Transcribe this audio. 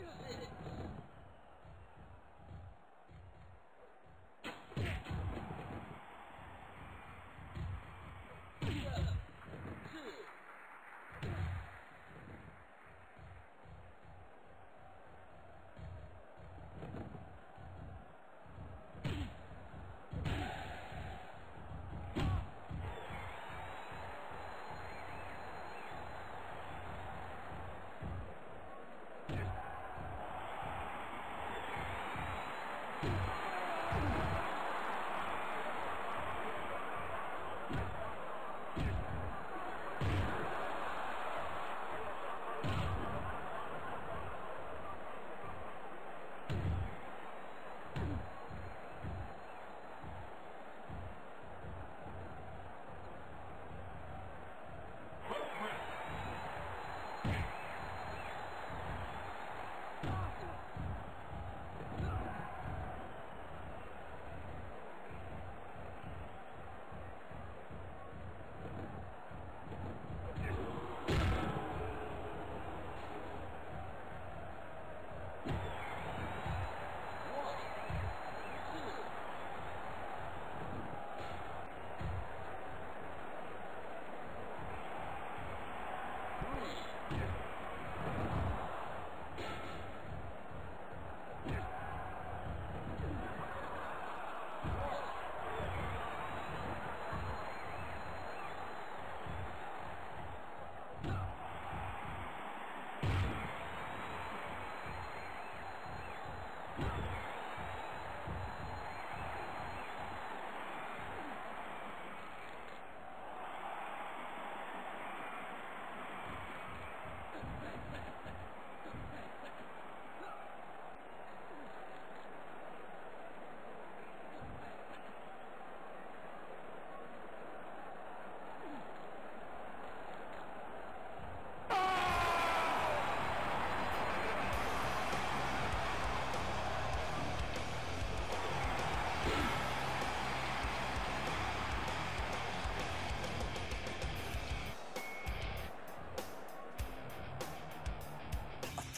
Yeah.